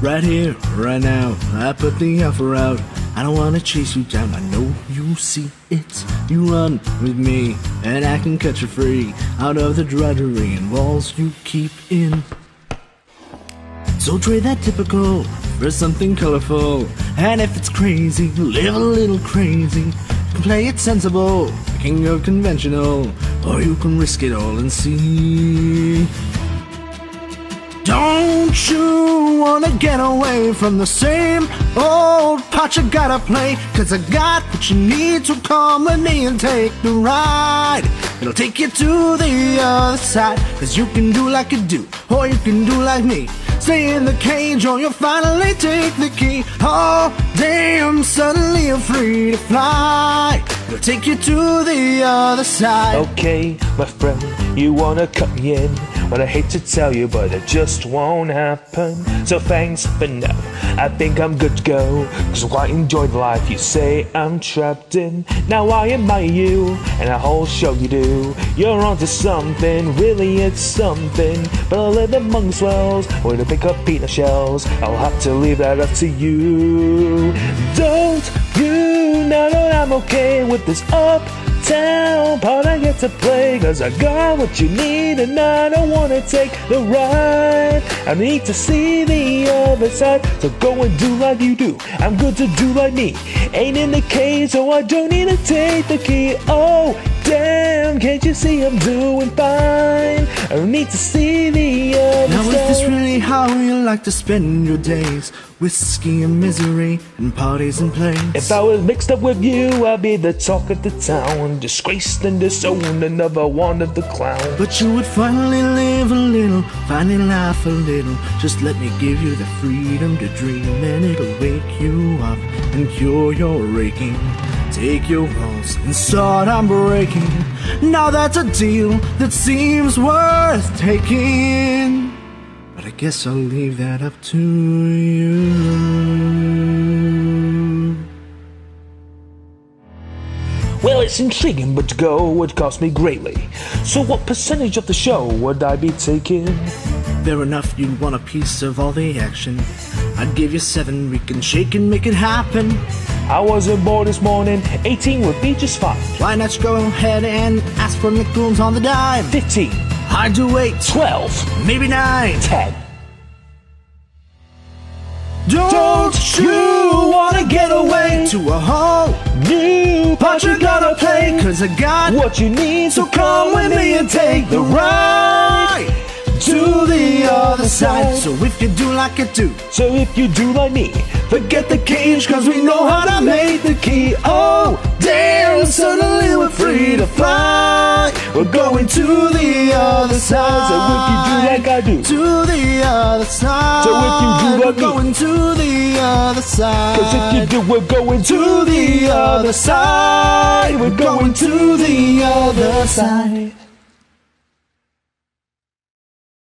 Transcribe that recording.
Right here, right now, I put the offer out. I don't wanna chase you down, I know you see it. You run with me, and I can cut you free out of the drudgery and walls you keep in. So trade that typical for something colorful. And if it's crazy, live a little crazy. You can play it sensible, king of conventional, or you can risk it all and see. Don't you wanna get away from the same old part you gotta play? Cause I got what you need, so come with me and take the ride. It'll take you to the other side. Cause you can do like you do, or you can do like me. Stay in the cage, or you'll finally take the key. Oh, damn, suddenly you're free to fly. It'll take you to the other side. Okay, my friend, you wanna cut me in? But I hate to tell you, but it just won't happen. So thanks, but no, I think I'm good to go. Cause I quite enjoy the life you say I'm trapped in. Now I admire you, and a whole show you do. You're onto something, really it's something. But I live among swells, where to pick up peanut shells. I'll have to leave that up to you. Don't you know that I'm okay with this uptown part I get to play? Cause I got what you need and I don't wanna take the ride. I need to see the other side, so go and do like you do. I'm good to do like me. Ain't in the cage, so I don't need to take the key. Oh, damn, can't you see I'm doing fine? I don't need to see the other Now is this really how you like to spend your days? Whiskey and misery and parties and plays. If I was mixed up with you, I'd be the talk of the town. Disgraced and disowned, another one of the clown. But you would finally live a little, finally laugh a little. Just let me give you the freedom to dream, and it'll wake you up and cure your aching. Take your walls and start on breaking. Now that's a deal that seems worth taking. But I guess I'll leave that up to you. Well, it's intriguing, but to go would cost me greatly. So, what percentage of the show would I be taking? Fair enough, you'd want a piece of all the action. I'd give you seven, we can shake and make it happen. I wasn't born this morning, 18 would be just fine. Why not go ahead and ask for nickels on the dime? 15, I'd do eight, 12, maybe nine. 10. Don't you wanna get away to a whole New part you gotta play? Cause I got what you need, so come with me and take the ride to the other side. So if you do like I do, So, if you do like me, forget the cage, cause we know how to make the key. Oh, damn, suddenly we're free to fly. We're going to the other side. So if you do like I do. to the other side. So if you do like we're going to the other side. cause if you do, we're going to to the other side, we're going to the other side.